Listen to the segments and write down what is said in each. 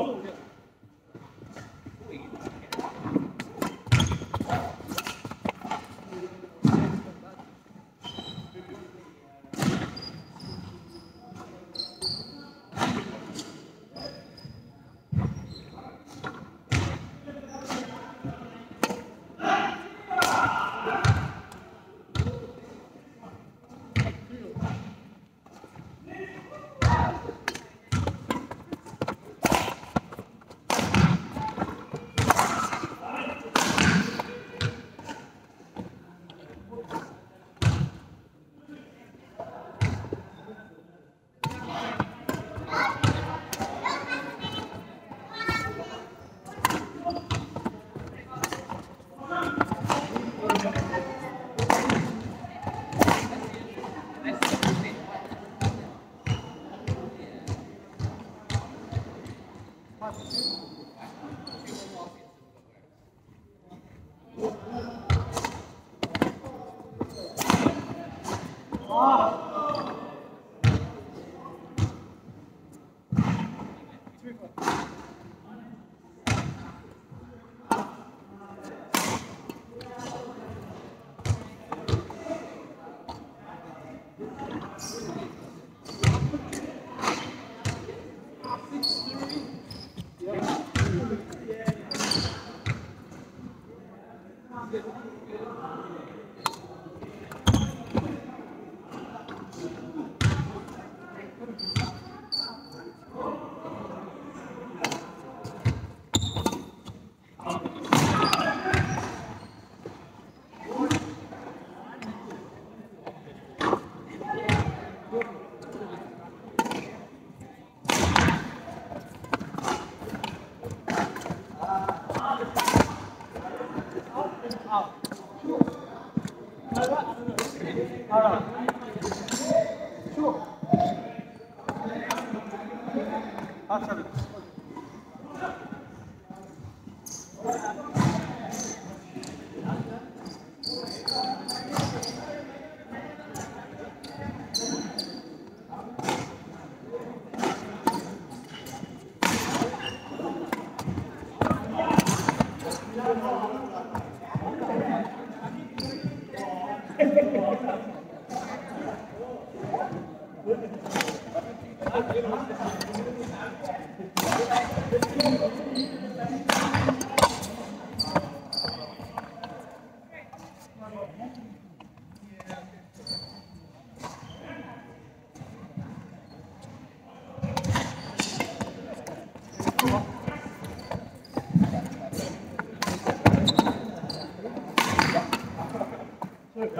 Go. 와.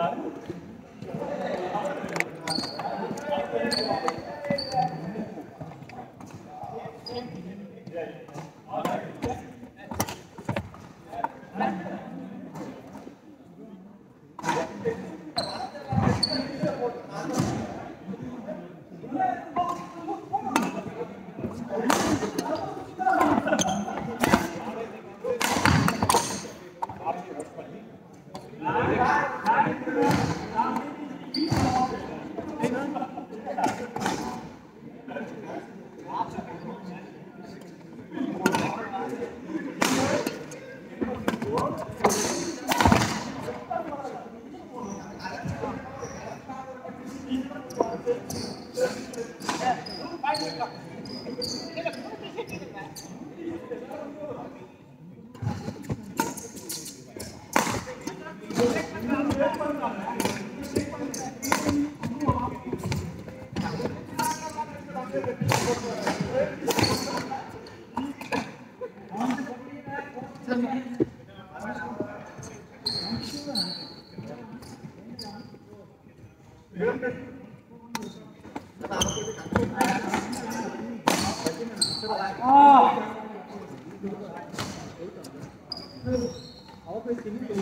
Huh? 빨리 가. 내가 그렇게 可好可以肯定可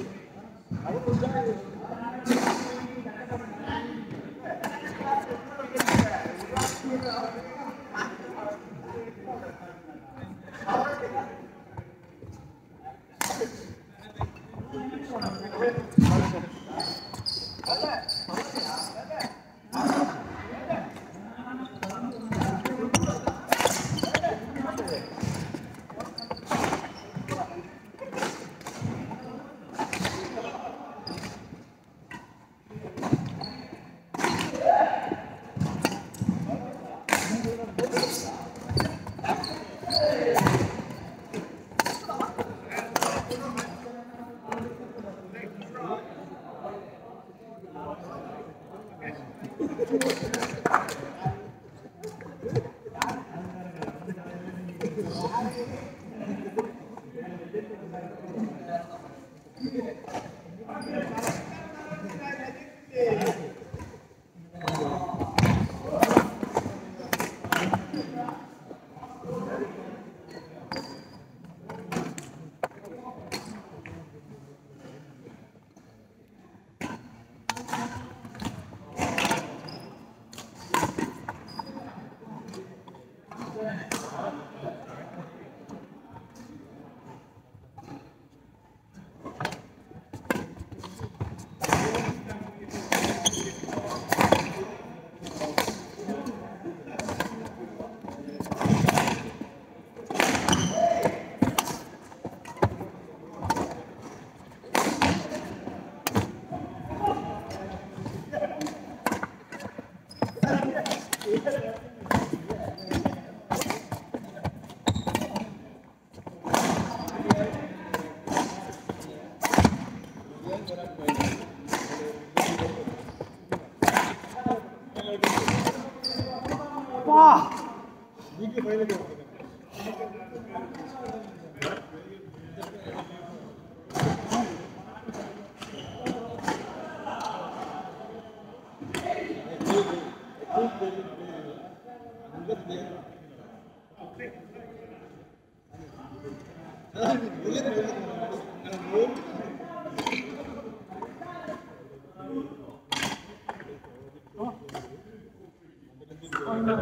two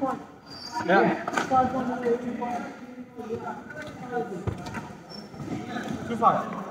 points. Yeah. yeah. Five. Two points. Two five.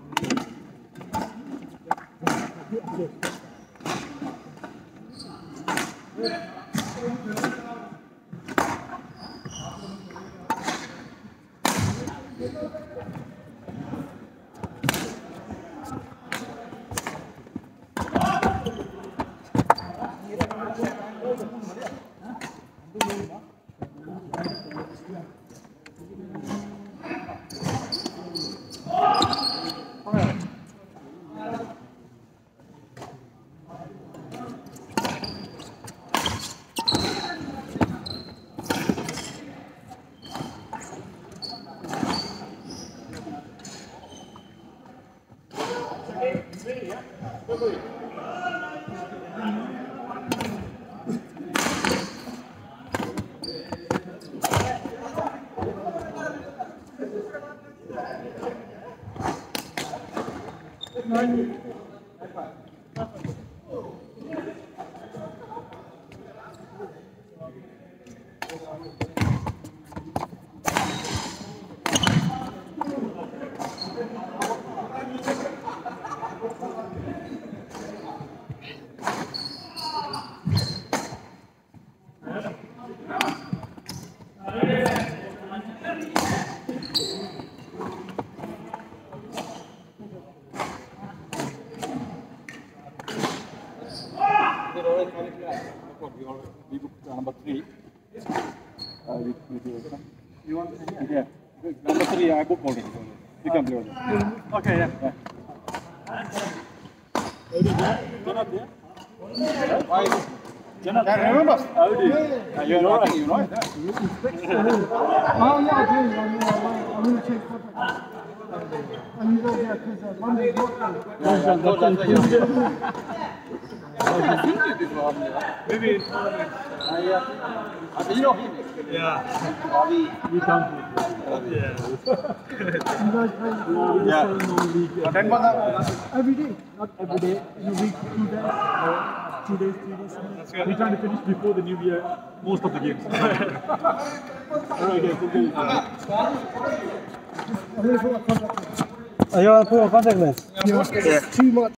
We Okay, yeah. yeah. Why? Jonathan, yeah, remember? Audi. Yeah, yeah. You're right. You know it, yeah? Oh, yeah, I do. I mean, I, I will And you go there because uh, Monday's not. Yeah, yeah. No, that's why I think you did one. Maybe. Uh, yeah. I mean, you know him. Yeah. We can't Yeah. You guys play Yeah. non-league every day, not every day. In a week, two days, or two days, three days. something. We're trying to finish before the new year most of the games. Alright, guys, we'll. I'm going to put my contact. Oh, you want to put contact lens? Yeah. Too much.